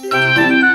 Música